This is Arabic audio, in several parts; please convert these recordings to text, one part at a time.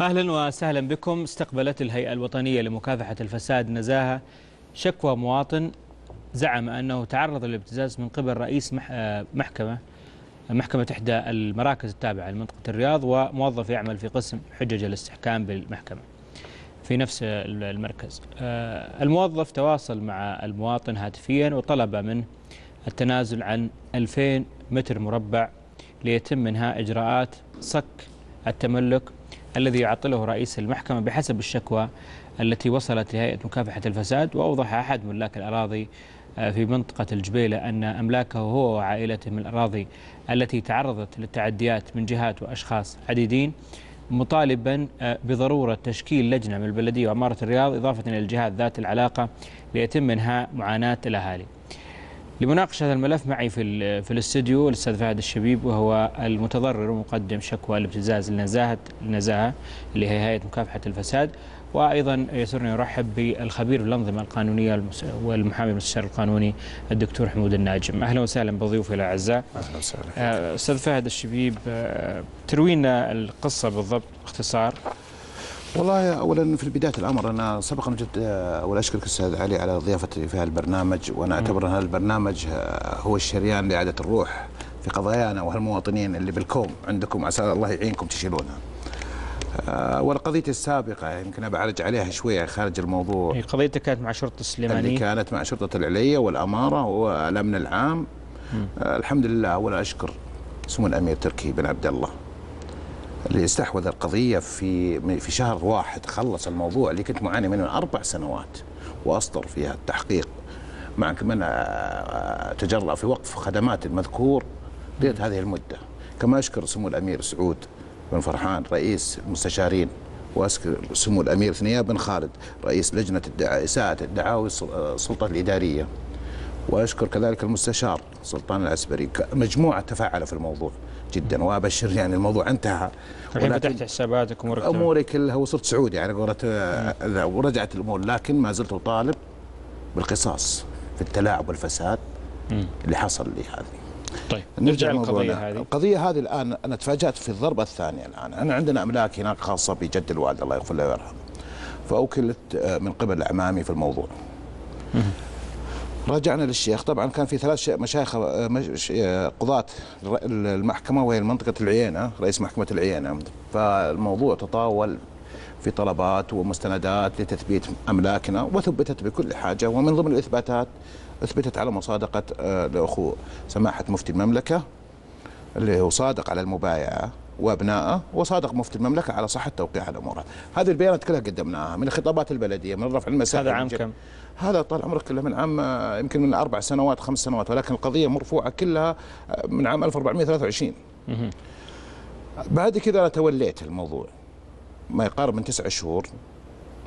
أهلا وسهلا بكم. استقبلت الهيئة الوطنية لمكافحة الفساد نزاهة. شكوى مواطن زعم أنه تعرض للابتزاز من قبل رئيس آه، محكمة محكمة إحدى المراكز التابعة لمنطقة الرياض وموظف يعمل في قسم حجج الاستحكام بالمحكمة في نفس المركز. آه، الموظف تواصل مع المواطن هاتفيا وطلب منه التنازل عن 2000 متر مربع ليتم منها إجراءات صك التملك الذي يعطله رئيس المحكمة بحسب الشكوى التي وصلت لهيئة مكافحة الفساد وأوضح أحد ملاك الأراضي آه، في منطقة الجبيلة أن أملاكه هو وعائلته من الأراضي التي تعرضت للتعديات من جهات وأشخاص عديدين مطالبا آه، بضرورة تشكيل لجنة من البلدية وعماره الرياض إضافة إلى الجهات ذات العلاقة ليتم منها معاناة الأهالي. لمناقشة هذا الملف معي في في الاستديو الأستاذ فهد الشبيب وهو المتضرر ومقدم شكوى الابتزاز النزاهه النزاهة اللي هي هيئة مكافحة الفساد. وأيضا يسرني أرحب بالخبير في الانظمه القانونية والمس- والمحامي المستشار القانوني الدكتور حمود الناجم. أهلا وسهلا بضيوفي الأعزاء. أهلا وسهلا. آه، أستاذ فهد الشبيب آه، تروينا القصة بالضبط باختصار. والله اولا في بداية الأمر أنا سبق ان جد اول أشكرك أستاذ علي على ضيافتي في هالبرنامج وأنا أعتبر أن هذا البرنامج آه، هو الشريان لإعادة الروح في قضايانا وهالمواطنين اللي بالكوم عندكم عسى الله يعينكم تشيلونها. آه، والقضيتي السابقة يمكن ابى أعرج عليها شوية خارج الموضوع. هي قضيتك كانت مع شرطة اللي السليمانيه كانت مع شرطة العليه والأمارة والأمن العام. آه، الحمد لله اولا أشكر سمو الأمير تركي بن عبد الله. اللي استحوذ القضية في في شهر واحد خلص الموضوع اللي كنت معاني منه من أربع سنوات وأصدر فيها التحقيق مع آه، تجرأ في وقف خدمات المذكور طيله هذه المدة. كما أشكر سمو الأمير سعود بن فرحان رئيس المستشارين وأشكر سمو الأمير ثنياب بن خالد رئيس الدع... إساءة الدعاوي السل- السلطة الإدارية. وأشكر كذلك المستشار سلطان العسبري مجموعة تفاعلوا في الموضوع. جدا وأبشر يعني الموضوع انتهى. الحين فتحت حساباتك وامورك تمام. أموري كلها وصرت سعودي يعني قولت آه، ورجعت الأمور لكن ما زلت أطالب بالقصاص في التلاعب والفساد اللي حصل لي هذه. طيب نرجع. للقضية هذه. القضية هذه الآن أنا تفاجأت في الضربة الثانية الآن. أنا عندنا أملاك هناك خاصة بجد الوالد الله يغفر له ويرحمه. فأوكلت آه، من قبل أعمامي في الموضوع. رجعنا للشيخ. طبعا كان في ثلاث مشايخ آه، آه، قضاة المحكمة وهي منطقة العيينة رئيس محكمة العيينة فالموضوع تطاول في طلبات ومستندات لتثبيت أملاكنا وثبتت بكل حاجة. ومن ضمن الإثباتات أثبتت على مصادقة آه، الأخو سماحة مفتي المملكة اللي هو صادق على المبايعة. وأبنائه وصادق مفتي المملكة على صحة توقيع الأمور. هذه البيانات كلها قدمناها من خطابات البلدية من رفع المسائل هذا عام كم؟ هذا طال عمرك كله من عام يمكن من أربع سنوات خمس سنوات ولكن القضية مرفوعة كلها من عام 1423 بعد كذا أنا توليت الموضوع. ما يقارب من تسع شهور.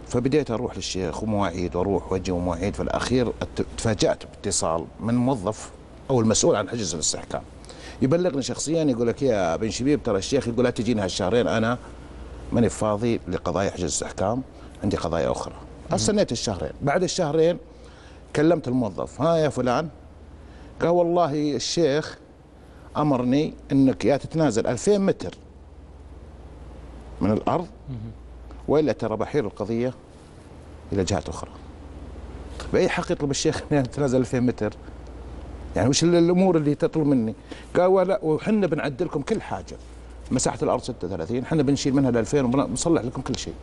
فبديت أروح للشيخ ومواعيد وأروح وأجي ومواعيد. في الأخير أت- تفاجأت باتصال من موظف أو المسؤول عن حجز الاستحكام. يبلغني شخصيا يقول لك يا بن شبيب ترى الشيخ يقول لا تجيني هالشهرين أنا ماني فاضي لقضايا حجز الاستحكام عندي قضايا أخرى. استنيت الشهرين. بعد الشهرين كلمت الموظف ها يا فلان؟ قال والله الشيخ أمرني إنك يا تتنازل 2000 متر من الأرض وإلا ترى بحير القضية إلى جهات أخرى. بأي حق يطلب الشيخ اني اتنازل 2000 متر؟ يعني وش ال- الأمور اللي تطلب مني؟ قال ولا وحنا بنعدل لكم كل حاجة. مساحة الأرض 36 حنا بنشيل منها ال 2000 وبنصلح لكم كل شيء.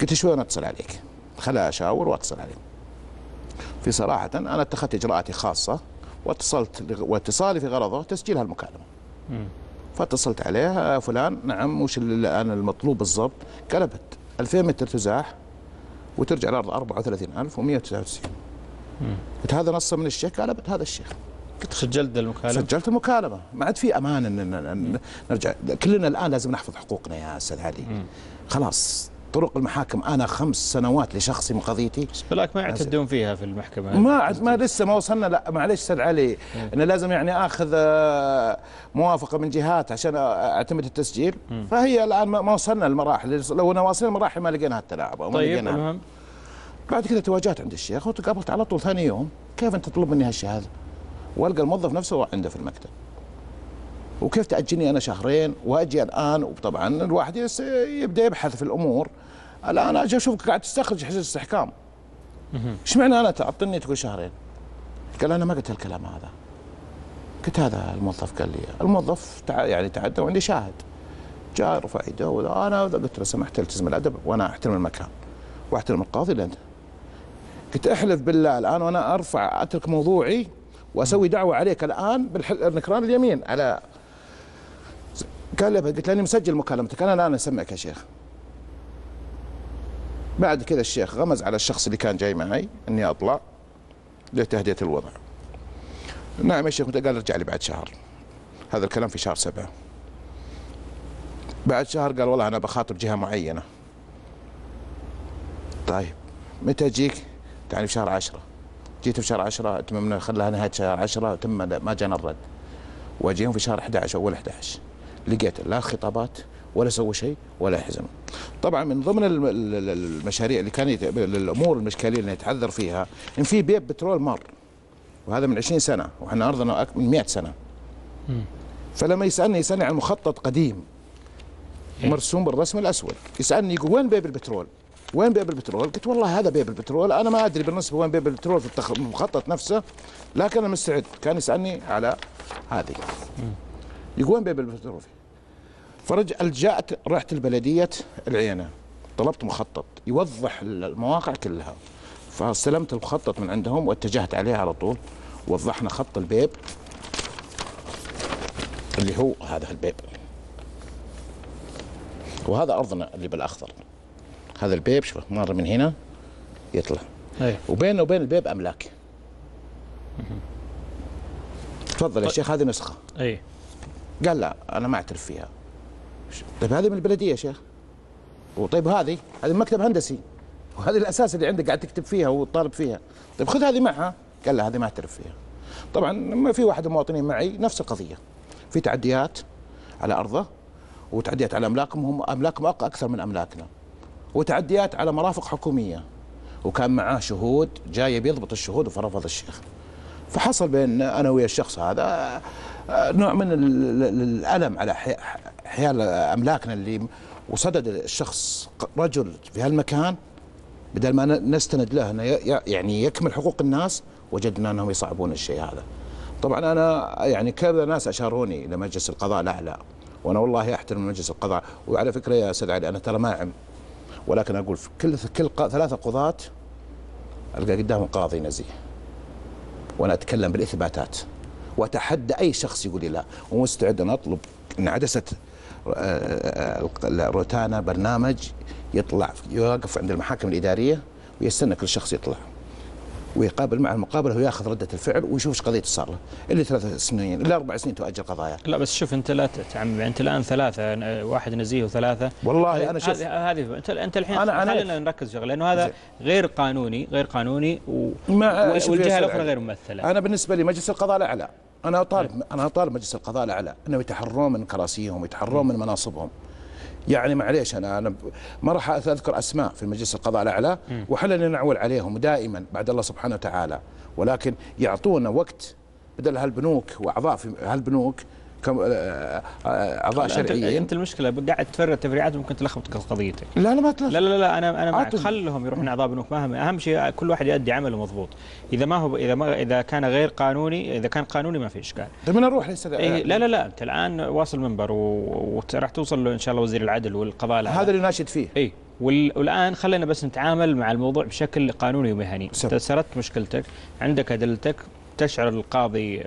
قلت شوي أنا أتصل عليك؟ خلها أشاور وأتصل عليك. في صراحة أنا اتخذت إجراءاتي خاصة واتصلت واتصالي في غرضه تسجيل هالمكالمة. فاتصلت عليه فلان نعم وش الان المطلوب بالضبط؟ قلبت 2000 متر تزاح وترجع الأرض 34199 قلت هذا نص من الشيخ؟ قلبت هذا الشيخ. سجلت المكالمة. سجلت المكالمة. ما عاد في أمان ان نرجع. كلنا الآن لازم نحفظ حقوقنا يا أستاذ علي. خلاص طرق المحاكم. أنا خمس سنوات لشخصي من قضيتي. بس بلاك ما يعتدون فيها في المحكمة. ما عاد ما لسه ما وصلنا. لا معلش أستاذ علي. إنه لازم يعني آخذ آه، موافقة من جهات عشان أعتمد التسجيل. فهي الآن ما وصلنا المراحل. لو أنا واصلين المراحل ما لقينا ما طيب المهم. بعد كذا تواجهت عند الشيخ وتقابلت على طول ثاني يوم. كيف أنت تطلب مني هالشهادة؟ والقى الموظف نفسه عنده في المكتب. وكيف تأجلني أنا شهرين وأجي الآن؟ وطبعا الواحد يبدأ يبحث في الأمور. الآن أجي أشوفك قاعد تستخرج حجج استحكام. إيش معنى أنا تعطلني تقول شهرين؟ قال أنا ما قلت هالكلام هذا. قلت هذا الموظف قال لي الموظف تع... يعني تعدى وعندي شاهد. جاء رفع يده وأنا قلت له سمحت التزم الأدب وأنا أحترم المكان. وأحترم القاضي لأنت. قلت أحلف بالله الآن وأنا أرفع أترك موضوعي وأسوي دعوة عليك الآن بالنكران اليمين على قال لي قلت له اني مسجل مكالمتك أنا الآن أسمعك يا شيخ. بعد كذا الشيخ غمز على الشخص اللي كان جاي معي إني أطلع لتهدئة الوضع. نعم يا شيخ قال ارجع لي بعد شهر. هذا الكلام في شهر سبعة. بعد شهر قال والله أنا بخاطب جهة معينة. طيب متى أجيك؟ يعني في شهر عشرة. جيت في شهر عشرة تممنا خلاها نهاية شهر عشرة تم ما جانا الرد. واجيهم في شهر 11 أول 11 لقيت لا خطابات ولا سووا شيء ولا حزم طبعا من ضمن الم- ال- ال- المشاريع اللي كان يت- الأمور الاشكاليه اللي يتحذر فيها إن في بيب بترول مر وهذا من 20 سنة وإحنا أرضنا من 100 سنة. فلما يسألني يسألني عن مخطط قديم. مرسوم بالرسم الأسود. يسألني يقول وين بيب البترول؟ وين بيب البترول؟ قلت والله هذا بيب البترول. أنا ما أدري بالنسبة وين بيب البترول في التخ- المخطط نفسه لكن أنا مستعد. كان يسألني على هذه. يقول وين بيب البترول؟ فرج الجأت رحت البلدية العينة. طلبت مخطط. يوضح المواقع كلها. فاستلمت المخطط من عندهم واتجهت عليه على طول. وضحنا خط البيب اللي هو هذا البيب. وهذا أرضنا اللي بالأخضر. هذا البيب شوف مر من هنا يطلع. أي. وبينه وبين البيب أملاك. تفضل يا شيخ هذه نسخة. أي. قال لا أنا ما أعترف فيها. طيب هذه من البلدية يا شيخ. وطيب هذه هذه مكتب هندسي. وهذه الأساس اللي عندك قاعد تكتب فيها وتطالب فيها. طيب خذ هذه معها. قال لا هذه ما أعترف فيها. طبعا ما في واحد من المواطنين معي نفس القضية. في تعديات على أرضه وتعديات على أملاكهم. هم أملاكهم أكثر من أملاكنا. وتعديات على مرافق حكومية. وكان معاه شهود جاي بيضبط الشهود فرفض الشيخ. فحصل بين أنا ويا الشخص هذا آه، نوع من ال- ال- الألم على حي- حيال أملاكنا اللي وصدد الشخص رجل في هالمكان بدل ما نستند له إنه يعني يكمل حقوق الناس وجدنا أنهم يصعبون الشيء هذا. طبعا أنا يعني كذا ناس أشاروني إلى مجلس القضاء الأعلى. وأنا والله أحترم مجلس القضاء. وعلى فكرة يا أستاذ علي أنا ترى ما ولكن أقول في كل كل ثلاثة قضاة ألقى قدامهم قاضي نزيه. وأنا أتكلم بالإثباتات. وأتحدى أي شخص يقول لي لا. ومستعد ان اطلب إن عدسة آه، آه، روتانا برنامج يطلع يوقف عند المحاكم الإدارية ويستنى كل شخص يطلع. ويقابل مع المقابله وياخذ ردة الفعل ويشوف إيش قضية صار له. اللي ثلاث سنين اللي أربع سنين تؤجل قضايا. لا بس شوف أنت لا تعمم. أنت الآن ثلاثة واحد نزيه وثلاثة. والله أنا شوف هذه انت أنت الحين أنا. خلينا نركز شغله لأنه هذا غير قانوني غير قانوني و... والجهة الأخرى. غير ممثلة. أنا بالنسبة لي مجلس القضاء الأعلى. أنا اطالب أنا أطالب مجلس القضاء الأعلى إنهم يتحرون من كراسيهم ويتحرون من مناصبهم. يعني معليش أنا أنا ما راح أذكر أسماء في مجلس القضاء الأعلى وحلنا نعول عليهم دائما بعد الله سبحانه وتعالى. ولكن يعطونا وقت بدل هالبنوك وأعضاء في هالبنوك أعضاء انت, شرعيين أنت المشكلة قاعد تفرد تفريعات ممكن تلخبط قضيتك. لا لا ما تلف لا لا لا أنا أنا معك. خلهم يروحون أعضاء بنوك. ما هم أهم شيء كل واحد يؤدي عمله مضبوط. إذا ما هو إذا ما إذا كان غير قانوني إذا كان قانوني ما في إشكال. طيب أنا أروح ليس إيه لا لا لا أنت الآن واصل منبر وراح توصل له إن شاء الله وزير العدل والقضاء. هذا اللي ناشد فيه. اي وال- والآن خلينا بس نتعامل مع الموضوع بشكل قانوني ومهني. انت سردت مشكلتك عندك أدلتك تشعر القاضي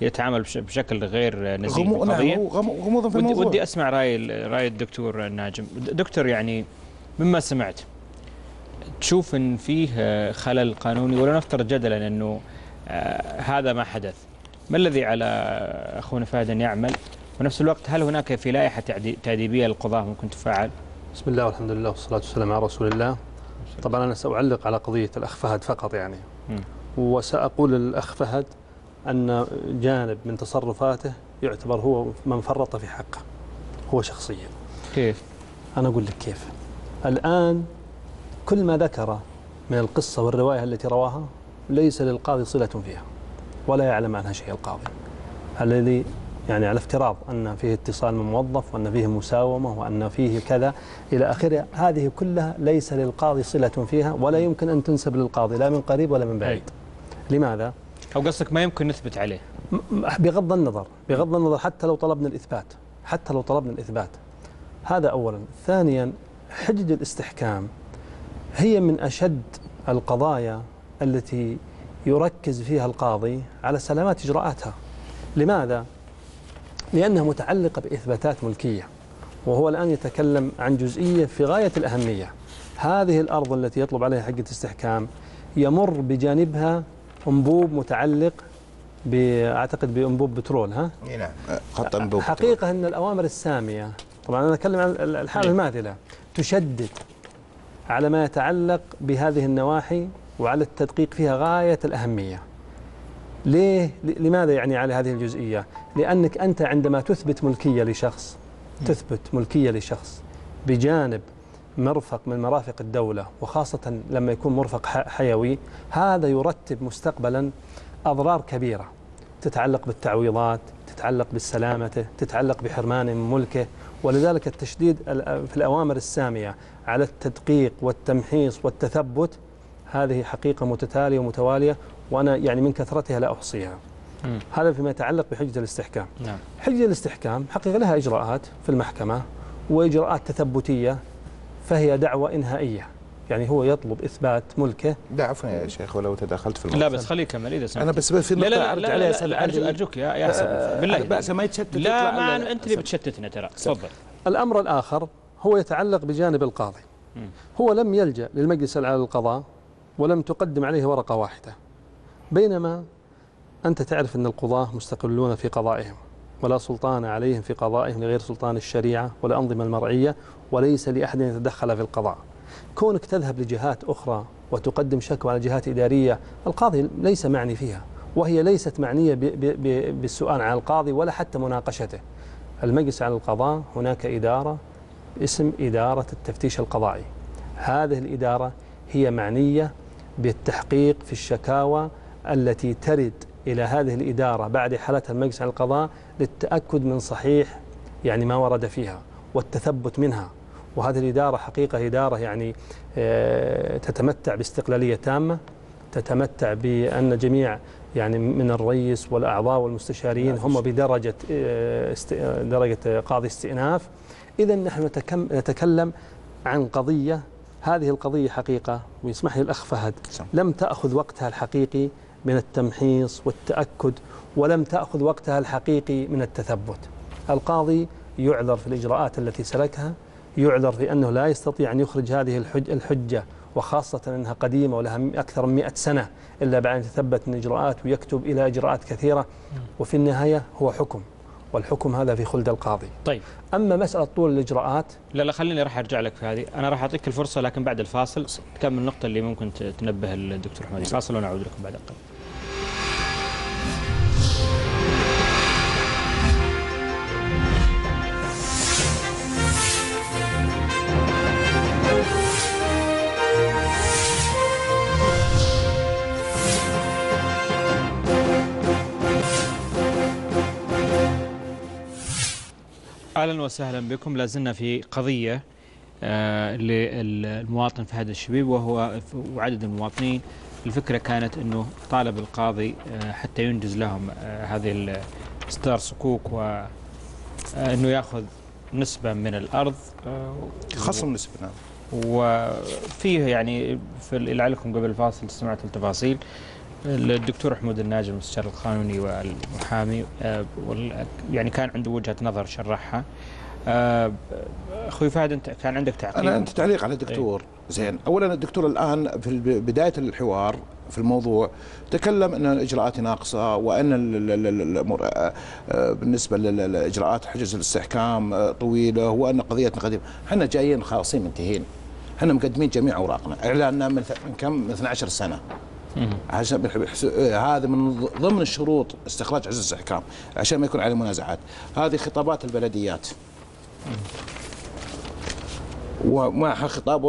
يتعامل بش- بشكل غير نزيه غمو نعم بالقضية في ودي, الموضوع. ودي أسمع رأي رأي الدكتور الناجم د- دكتور يعني مما سمعت تشوف إن فيه خلل قانوني؟ ولو نفترض جدلا إنه آه، هذا ما حدث. ما الذي على أخونا فهد أن يعمل؟ ونفس الوقت هل هناك في لائحة تعدي- تاديبيه للقضاة ممكن تفعل؟ بسم الله والحمد لله والصلاة والسلام على رسول الله. طبعا أنا سأعلق على قضية الأخ فهد فقط يعني. مم. وسأقول للأخ فهد أن جانب من تصرفاته يعتبر هو من فرط في حقه هو شخصيا. كيف؟ أنا أقول لك كيف. الآن كل ما ذكر من القصة والرواية التي رواها ليس للقاضي صلة فيها ولا يعلم عنها شيء القاضي. الذي يعني على افتراض أن فيه اتصال من موظف وأن فيه مساومة وأن فيه كذا إلى آخره هذه كلها ليس للقاضي صلة فيها ولا يمكن أن تنسب للقاضي لا من قريب ولا من بعيد. لماذا؟ أو قصدك ما يمكن نثبت عليه؟ بغض النظر بغض النظر حتى لو طلبنا الإثبات حتى لو طلبنا الإثبات. هذا أولا. ثانيا حجج الاستحكام هي من أشد القضايا التي يركز فيها القاضي على سلامات إجراءاتها. لماذا؟ لأنها متعلقة بإثباتات ملكية وهو الآن يتكلم عن جزئية في غاية الأهمية. هذه الأرض التي يطلب عليها حقة استحكام يمر بجانبها أنبوب متعلق أعتقد بأنبوب بترول ها؟ إي نعم خط أنبوب حقيقة أن الأوامر السامية طبعا أنا أتكلم عن الحالة إيه. الماثلة تشدد على ما يتعلق بهذه النواحي وعلى التدقيق فيها غاية الأهمية ليه؟ لماذا يعني على هذه الجزئية؟ لأنك أنت عندما تثبت ملكية لشخص تثبت ملكية لشخص بجانب مرفق من مرافق الدولة وخاصة لما يكون مرفق حيوي هذا يرتب مستقبلا أضرار كبيرة. تتعلق بالتعويضات تتعلق بالسلامة تتعلق بحرمانه من ملكه ولذلك التشديد ال- في الأوامر السامية على التدقيق والتمحيص والتثبت هذه حقيقة متتالية ومتوالية وأنا يعني من كثرتها لا أحصيها. هذا فيما يتعلق بحجة الاستحكام. نعم. حجة الاستحكام حقيقة لها إجراءات في المحكمة وإجراءات تثبتية فهي دعوة إنهائية. يعني هو يطلب إثبات ملكه. لا عفوا يا شيخ ولو تدخلت في الموضوع. لا بس خليه يكمل إذا سمحت. أنا بس في لا لا لا, لا, أسأل لا أرجو علي. أرجوك يا يا حسن آه، بالله. بأس ما يتشتت لا ما أنت اللي بتشتتنا ترى. تفضل. الأمر الآخر هو يتعلق بجانب القاضي. هو لم يلجأ للمجلس الأعلى للقضاء ولم تقدم عليه ورقة واحدة. بينما أنت تعرف أن القضاة مستقلون في قضائهم. ولا سلطان عليهم في قضائهم لغير سلطان الشريعة والأنظمة المرعية وليس لأحد أن يتدخل في القضاء. كونك تذهب لجهات أخرى وتقدم شكوى على جهات إدارية القاضي ليس معني فيها وهي ليست معنية بالسؤال عن القاضي ولا حتى مناقشته. المجلس على القضاء هناك إدارة اسم إدارة التفتيش القضائي. هذه الإدارة هي معنية بالتحقيق في الشكاوى التي ترد إلى هذه الإدارة بعد حالتها المجلس على القضاء للتأكد من صحيح يعني ما ورد فيها والتثبت منها وهذه الإدارة حقيقة إدارة يعني آه، تتمتع باستقلالية تامة تتمتع بأن جميع يعني من الرئيس والأعضاء والمستشارين هم بدرجة آه، درجة قاضي استئناف إذا نحن نتكلم عن قضية هذه القضية حقيقة ويسمح لي الأخ فهد سم. لم تأخذ وقتها الحقيقي من التمحيص والتأكد ولم تأخذ وقتها الحقيقي من التثبت. القاضي يعذر في الإجراءات التي سلكها يعذر في أنه لا يستطيع أن يخرج هذه الحج الحجة وخاصة أنها قديمة ولها أكثر من مئة سنة إلا بعد أن يتثبت من إجراءات ويكتب إلى إجراءات كثيرة. وفي النهاية هو حكم. والحكم هذا في خلد القاضي. طيب. أما مسألة طول الإجراءات لا لا خليني راح أرجع لك في هذه. أنا راح أعطيك الفرصة لكن بعد الفاصل. كم النقطه اللي ممكن تنبه الدكتور حمادي. فاصل ونعود لكم بعد قليل أهلا وسهلا بكم. لا زلنا في قضية آه للمواطن فهد الشبيب وهو وعدد المواطنين. الفكرة كانت إنه طالب القاضي آه حتى ينجز لهم آه هذه اصدار صكوك وانه يأخذ نسبة من الأرض خصم نسبة نعم. وفيه يعني في اللي عليكم قبل الفاصل سمعت التفاصيل. الدكتور حمود الناجي المستشار القانوني والمحامي آه، يعني كان عنده وجهة نظر شرحها آه، أخوي فهد أنت كان عندك تعقيب أنا انت تعليق على الدكتور زين اولا الدكتور الآن في بداية الحوار في الموضوع تكلم إن الإجراءات ناقصة وإن الأمور آه، بالنسبة للاجراءات حجز الاستحكام طويلة وإن قضيتنا قديمه، إحنا جايين خالصين منتهين. إحنا مقدمين جميع أوراقنا، إعلاننا من كم؟ من 12 سنة. عشان آه، هذا من ضمن الشروط استخراج حجز الاستحكام عشان ما يكون عليه منازعات. هذه خطابات البلديات. ومعها خطاب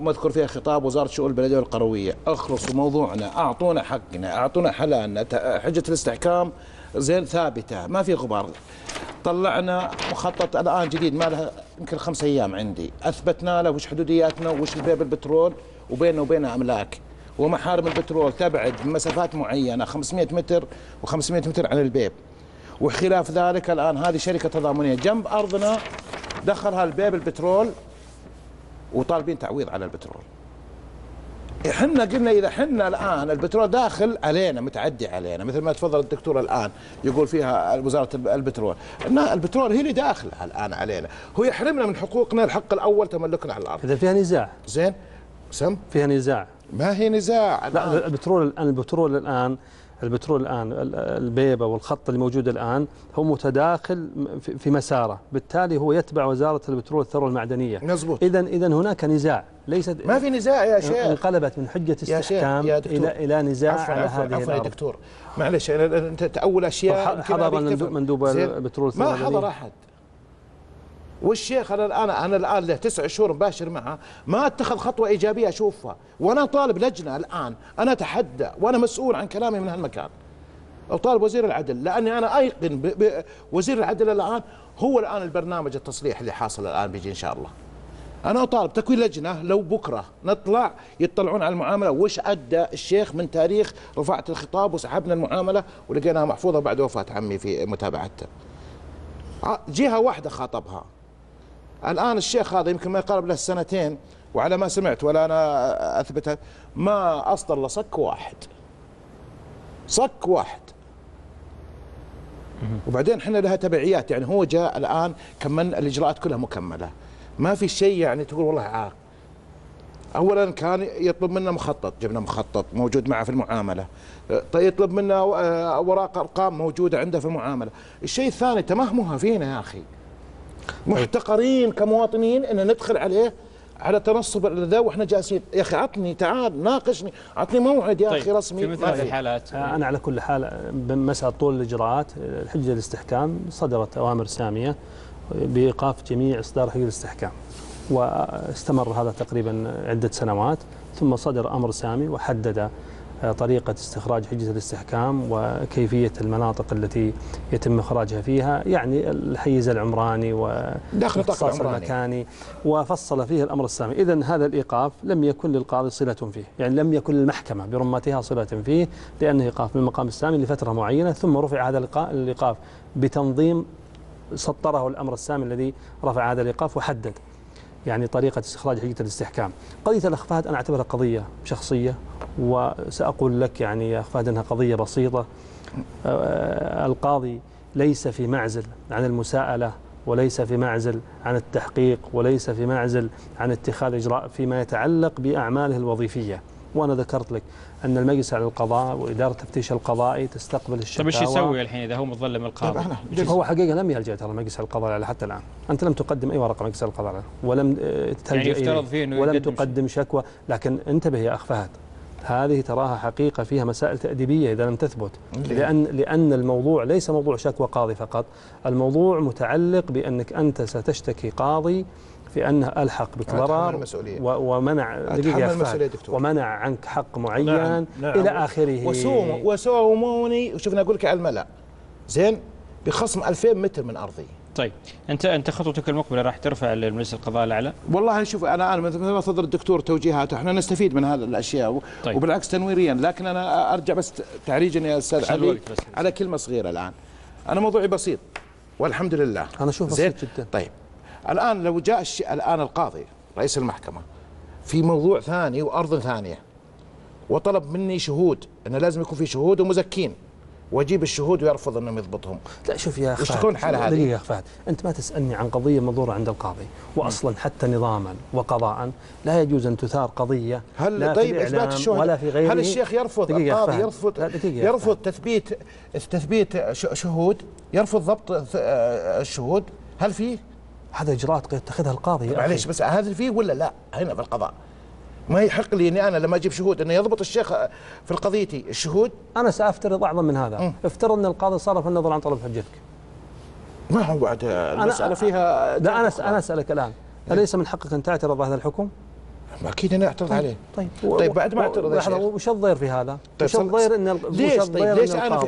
مذكور فيها خطاب وزارة الشؤون البلدية والقروية. أخلصوا موضوعنا أعطونا حقنا أعطونا حلالنا حجة الاستحكام زين ثابتة ما في غبار. طلعنا مخطط الآن جديد ما له يمكن خمس أيام عندي. أثبتنا له وش حدودياتنا وش البيب البترول وبيننا وبينه أملاك. ومحارم البترول تبعد بمسافات معينة 500 متر و500 متر عن البيب. وخلاف ذلك الآن هذه شركة تضامنية. جنب أرضنا دخلها البيب البترول وطالبين تعويض على البترول. إحنا قلنا إذا إحنا الآن البترول داخل علينا متعدي علينا مثل ما تفضل الدكتور الآن يقول فيها وزارة البترول. ان البترول هي اللي داخله الآن علينا. هو يحرمنا من حقوقنا الحق الأول تملكنا على الأرض. إذا فيها نزاع. زين؟ سم؟ فيها نزاع. ما هي نزاع لا الآن. البترول الآن البترول الآن البترول الآن ال- البيبة والخط اللي موجود الآن هو متداخل في- مساره، بالتالي هو يتبع وزارة البترول والثروة المعدنية. مظبوط اذا اذا هناك نزاع ليست ما في نزاع يا شيخ انقلبت من حجة يا استحكام يا دكتور إلى إلى نزاع عفوا على عفوا هذه عفوا يا. دكتور معلش أنت تأول أشياء حضر. مندوب؟ البترول ما. حضر أحد والشيخ أنا الان أنا الآن له تسع شهور مباشر معه ما اتخذ خطوة إيجابية أشوفها وأنا طالب لجنة الآن أنا أتحدى وأنا مسؤول عن كلامي من هالمكان. أطالب وزير العدل لأني أنا أيقن. وزير العدل الآن هو الآن البرنامج التصليح اللي حاصل الآن بيجي إن شاء الله. أنا أطالب تكوين لجنة لو بكرة نطلع يطلعون على المعاملة وش أدى الشيخ من تاريخ رفعت الخطاب وسحبنا المعاملة ولقيناها محفوظة بعد وفاة عمي في متابعتها. ع- جهة واحدة خاطبها. الآن الشيخ هذا يمكن ما يقارب له سنتين وعلى ما سمعت ولا أنا اثبتها ما أصدر له صك واحد. صك واحد. وبعدين إحنا لها تبعيات يعني هو جاء الآن كمن الإجراءات كلها مكملة. ما في شيء يعني تقول والله عاق. اولا كان يطلب منا مخطط جبنا مخطط موجود معه في المعاملة. طيب يطلب منا آه، أوراق أرقام موجودة عنده في المعاملة. الشيء الثاني تمهمها فينا يا أخي. محتقرين كمواطنين ان ندخل عليه على تنصب ذا وإحنا جالسين. يا أخي عطني تعال ناقشني. عطني موعد يا أخي رسمي. طيب، في مثل هذه. الحالات. آه، أنا على كل حال بمسألة طول الإجراءات آه، حجة الاستحكام صدرت أوامر سامية بإيقاف جميع إصدار حجة الاستحكام. واستمر هذا تقريبا عدة سنوات ثم صدر أمر سامي وحدد آه، طريقة استخراج حجة الاستحكام وكيفية المناطق التي يتم إخراجها فيها يعني الحيز العمراني والاختصاص. المكاني وفصل فيه الأمر السامي إذا هذا الإيقاف لم يكن للقاضي صلة فيه يعني لم يكن للمحكمة برمتها صلة فيه لأنه إيقاف من المقام السامي لفترة معينة ثم رفع هذا الإيقا- الإيقاف بتنظيم سطره الأمر السامي الذي رفع هذا الإيقاف وحدد يعني طريقة استخراج حقيقة الاستحكام. قضية الأخ فهد أنا أعتبرها قضية شخصية وسأقول لك يعني يا أخ فهد أنها قضية بسيطة. آه، القاضي ليس في معزل عن المساءلة وليس في معزل عن التحقيق وليس في معزل عن اتخاذ إجراء فيما يتعلق بأعماله الوظيفية. وأنا ذكرت لك أن المجلس على القضاء وإدارة التفتيش القضائي تستقبل الشكاوى طيب إيش يسوي الحين إذا هو متظلم طيب القاضي؟ إحنا هو حقيقة لم يلجأ ترى المجلس على حتى الآن. أنت لم تقدم أي ورقة مجلس القضاء عليه ولم آه، تلجأ يعني يفترض فيه إنه ولم تقدم شكوى. لكن انتبه يا أخ فهد هذه تراها حقيقة فيها مسائل تأديبية إذا لم تثبت. لأن لأن الموضوع ليس موضوع شكوى قاضي فقط الموضوع متعلق بأنك أنت ستشتكي قاضي في أنه ألحق بك ضرر ومنع دقيقة دكتور. ومنع عنك حق معين نعم، نعم. إلى آخره. وسوم وسوموني وشوفنا أقول لك على الملأ. زين؟ بخصم 2000 متر من أرضي. طيب انت أنت خطوتك المقبلة راح ترفع لمجلس القضاء الأعلى؟ والله شوف أنا أنا مثل ما تفضل الدكتور توجيهاته إحنا نستفيد من هذه الأشياء و- طيب. وبالعكس تنويريا. لكن أنا أرجع بس تعريجا يا أستاذ علي. على كلمة صغيرة الآن. أنا موضوعي بسيط. والحمد لله. أنا أشوف زين؟ بسيط جدا. طيب. الآن لو جاء الش... الآن القاضي رئيس المحكمة في موضوع ثاني وأرض ثانية وطلب مني شهود انه لازم يكون في شهود ومزكين وأجيب الشهود ويرفض إنهم يضبطهم. لا شوف يا أخ وش تكون الحالة هذه؟ دقيقة يا أخ فهد، أنت ما تسألني عن قضية منظورة عند القاضي، واصلا حتى نظاما وقضاء لا يجوز أن تثار قضية هل لا طيب في اثبات الشهداء ولا في غيره. هل الشيخ يرفض؟ القاضي. يرفض يرفض. تثبيت تثبيت شهود يرفض ضبط ث- آه، الشهود هل فيه هذا إجراءات قد يتخذها القاضي أخي. معليش بس هذا فيه ولا لا هنا في القضاء ما يحق لي إني أنا لما أجيب شهود إنه يضبط الشيخ في قضيتي الشهود أنا سأفترض أعظم من هذا،. افترض أن القاضي صرف النظر عن طلب حجتك. ما هو بعد المسألة فيها لا أنا أنا أسألك الآن، أليس من حقك أن تعترض هذا الحكم؟ أكيد أنا أعترض عليه طيب طيب بعد ما أعترض يا شيخ. وش الضير في هذا؟ طيب وش الضير إن ليش طيب ليش أنا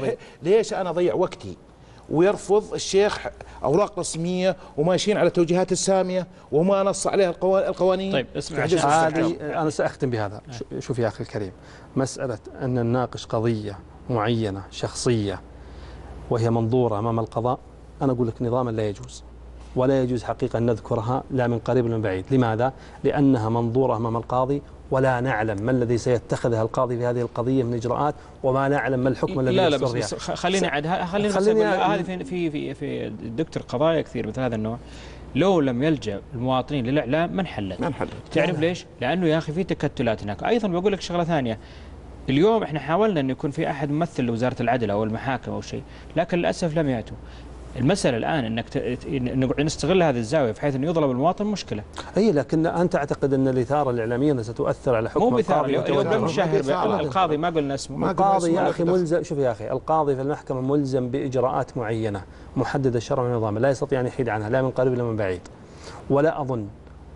ليش أنا اضيع وقتي ويرفض الشيخ أوراق رسمية وماشيين على توجيهات السامية وما نص عليها القوا- القوانين. طيب اسمع هذه. أنا سأختم بهذا. شو- شوف يا أخي الكريم مسألة أن نناقش قضية معينة شخصية وهي منظورة أمام القضاء أنا أقول لك نظاما لا يجوز. ولا يجوز حقيقة أن نذكرها لا من قريب ولا من بعيد. لماذا؟ لأنها منظورة أمام القاضي ولا نعلم ما الذي سيتخذها القاضي في هذه القضية من إجراءات وما نعلم ما الحكم الذي لا لا بس, بس خ- خليني اعد ه- خليني خليني خليني أ- هذه في في في في الدكتور قضايا كثير مثل هذا النوع لو لم يلجأ المواطنين للاعلام ما انحلت ما انحلت. تعرف ليش؟ لأنه يا أخي في تكتلات هناك، أيضا بقول لك شغلة ثانية اليوم إحنا حاولنا انه يكون في أحد ممثل لوزارة العدل أو المحاكم أو شيء، لكن للأسف لم يأتوا. المسألة الآن أنك ت... نستغل هذه الزاوية بحيث أن يظلم المواطن مشكلة. أي لكن أنت تعتقد أن الإثارة الإعلامية ستؤثر على حكم مو القاضي اليوم. القاضي ما قلنا اسمه. ما القاضي يا ولا ملزم. شوف يا أخي القاضي في المحكمة ملزم بإجراءات معينة محددة شرعا ونظاما لا يستطيع أن يحيد عنها لا من قريب ولا من بعيد. ولا أظن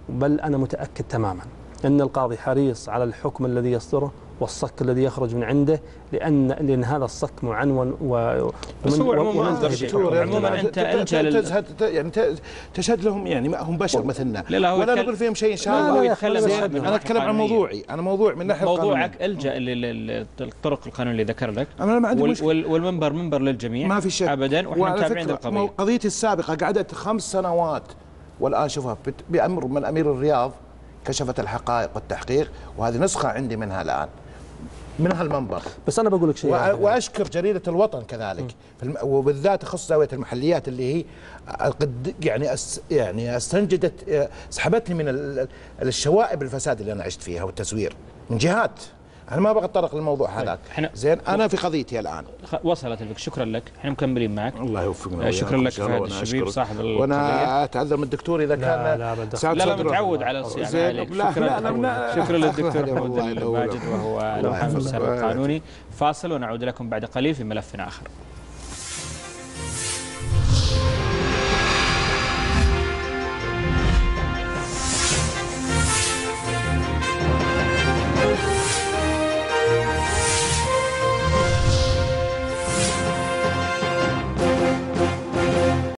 بل أنا متأكد تماما أن القاضي حريص على الحكم الذي يصدره والصك الذي يخرج من عنده لأن لأن هذا الصك معنون و بس هو عموما. عموما أنت ألجأ لل- تشهد يعني تشهد لهم يعني ما هم بشر مثلنا. لا لا ولا نقول فيهم شيء إن شاء الله. أنا أتكلم عن. موضوعي. أنا موضوع من ناحية موضوعك الجأ لل- للطرق القانونية اللي ذكر لك. أنا ما عندي وال- مشكلة. وال- والمنبر منبر للجميع. ما في شك. ابدا. وإحنا متابعين القضية. قضيتي السابقة قعدت خمس سنوات والآن شوفها بأمر من أمير الرياض كشفت الحقائق والتحقيق وهذه نسخة عندي منها الآن. من هالمنبر بس أنا بقول لك شيء وأ- وأشكر جريدة الوطن كذلك. الم- وبالذات تخص زاويه المحليات اللي هي قد يعني أس يعني أستنجدت سحبتني من ال- ال- الشوائب الفساد اللي أنا عشت فيها والتزوير. من جهات. أنا ما بغى اتطرق للموضوع هذاك. إحنا- زين أنا في قضيتي الآن. خ- وصلت الفك شكرا لك. إحنا مكملين معك. الله يوفقنا آه، شكراً لك فهد الشبيب. صاحب. وأنا أتعذر من الدكتور إذا كان لا، لا، لا متعود على الصياغه زين، عليك. شكرا. شكرا للدكتور يطول الماجد وهو المحامي القانوني. فاصل ونعود لكم بعد قليل في ملف آخر.